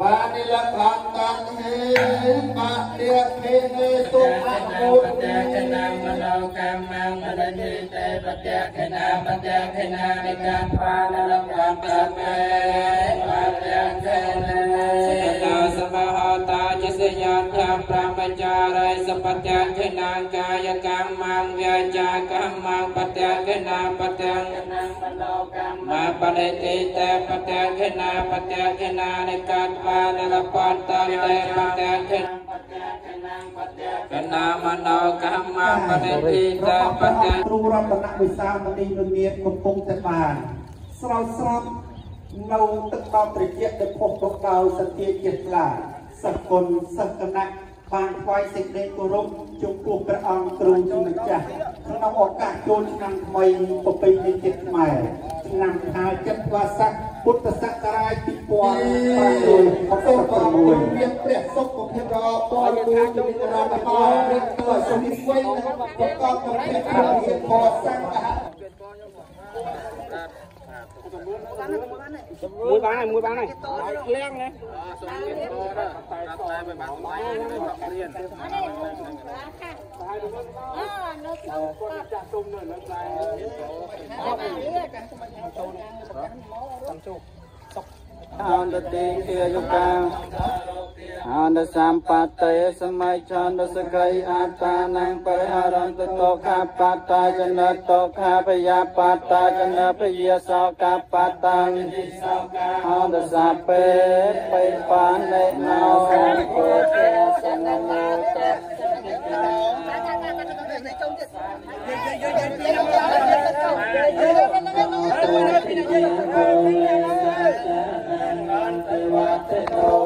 បានលក្ខណ៍តាំងហេបាទាភេនេទុមៈពុទ្ធតេកណាមនោកម្មំអរិយតេបតេកណាបតេកណានិកាបានលក្ខណ៍តាំងហេ ប្រមចារិសបត្យាខណាកាយកម្មងវាចាកម្មងបត្យាខណាបត្យាខណាមនោកម្មបដិតិតេបត្យាខណាបត្យាខណានិកាបានលបន្តតេបត្យាខណាកណាមនោកម្មបដិទីតបច្ចគ្រូរតនវិសាលមនីនុមានកំពុងតែបានស្រោចស្រពនៅទឹកដមត្រជាដែលផុសទុកដោយសន្តិជាតិខ្លាសគុណសក្កណៈ បានថ្វាយសេចក្តីគោរពចំពោះព្រះអង្គគ្រូជាម្ចាស់ក្នុងឱកាសចូលឆ្នាំថ្មីប្រពៃណីជាតិខ្មែរឆ្នាំខាលចិត្តវាស័កពុទ្ធសករាជ2566មានព្រះសុខភាពដ៏ពលគូជំនាញរបស់ព្រះទៅសុនិវ័យប្រកបដោយភាពធម៌ធម៌សង្ឃៈមួ យបានហើយមួយបានហើយក្លៀងណាអន្តតិគាយុកាអ ន្តសម្បត្តិសម័យចន្ទសក្តិអត្តានំបរិហរន្តតោខាបតាចនតោខាបយាបតាចនពយាសោកាបតាំអន្តសពេបៃបាននៃណោពុទ្ធសនមតអភិសេកេសពពោធិយាសូមអរគុណនីអរគុណយាមឧលេសាកានានាទេវៈទេវៈអេវៈវៈវិជយោ